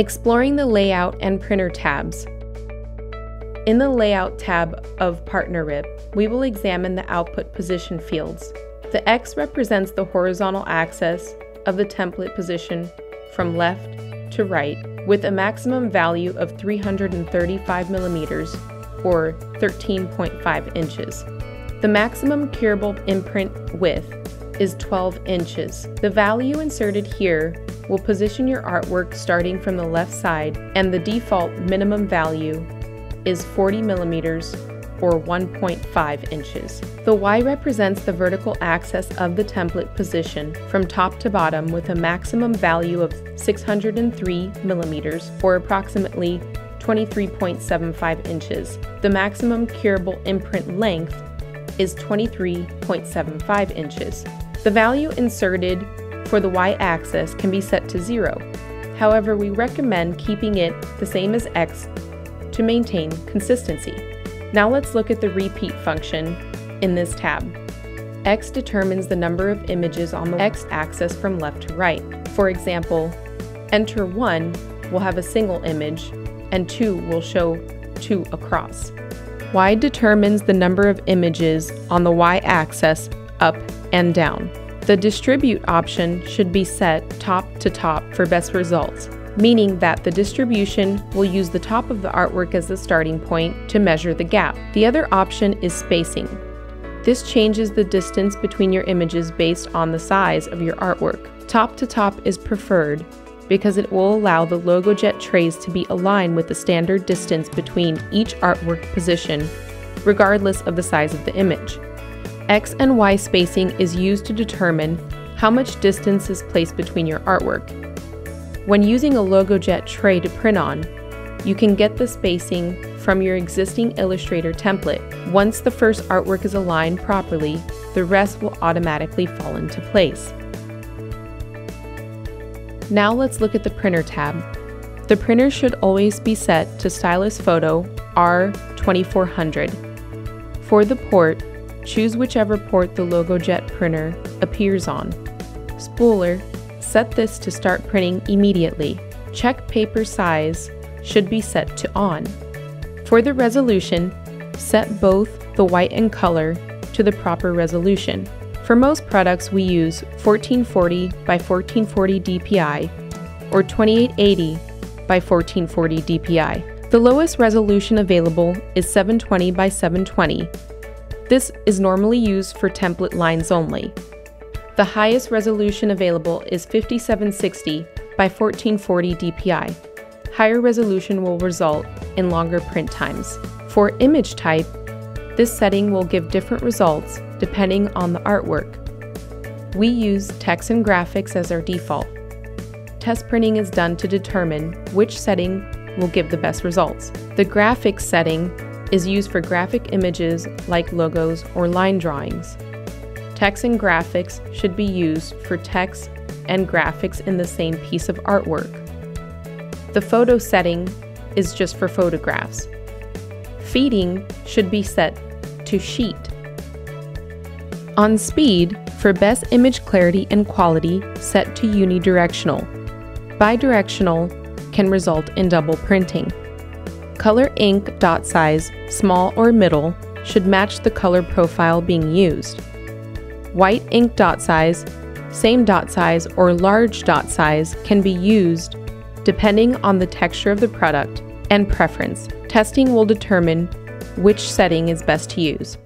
Exploring the Layout and Printer tabs. In the Layout tab of PartnerRip, we will examine the output position fields. The X represents the horizontal axis of the template position from left to right with a maximum value of 335 millimeters or 13.5 inches. The maximum curable imprint width is 12 inches. The value inserted here will position your artwork starting from the left side and the default minimum value is 40 millimeters or 1.5 inches. The Y represents the vertical axis of the template position from top to bottom with a maximum value of 603 millimeters or approximately 23.75 inches. The maximum curable imprint length is 23.75 inches. The value inserted for the y-axis can be set to 0. However, we recommend keeping it the same as x to maintain consistency. Now let's look at the repeat function in this tab. X determines the number of images on the x-axis from left to right. For example, enter 1 will have a single image and 2 will show 2 across. Y determines the number of images on the y-axis up and down. The distribute option should be set top to top for best results, meaning that the distribution will use the top of the artwork as the starting point to measure the gap. The other option is spacing. This changes the distance between your images based on the size of your artwork. Top to top is preferred because it will allow the LogoJet trays to be aligned with the standard distance between each artwork position, regardless of the size of the image. X and Y spacing is used to determine how much distance is placed between your artwork. When using a LogoJet tray to print on, you can get the spacing from your existing Illustrator template. Once the first artwork is aligned properly, the rest will automatically fall into place. Now let's look at the Printer tab. The printer should always be set to Stylus Photo R2400. For the port, Choose whichever port the LogoJet printer appears on. Spooler, set this to start printing immediately. Check paper size should be set to on. For the resolution, set both the white and color to the proper resolution. For most products, we use 1440 by 1440 dpi or 2880 by 1440 dpi. The lowest resolution available is 720 by 720 this is normally used for template lines only. The highest resolution available is 5760 by 1440 dpi. Higher resolution will result in longer print times. For image type, this setting will give different results depending on the artwork. We use text and graphics as our default. Test printing is done to determine which setting will give the best results. The graphics setting is used for graphic images like logos or line drawings. Text and graphics should be used for text and graphics in the same piece of artwork. The photo setting is just for photographs. Feeding should be set to sheet. On speed, for best image clarity and quality, set to unidirectional. Bidirectional can result in double printing. Color ink dot size, small or middle, should match the color profile being used. White ink dot size, same dot size, or large dot size can be used depending on the texture of the product and preference. Testing will determine which setting is best to use.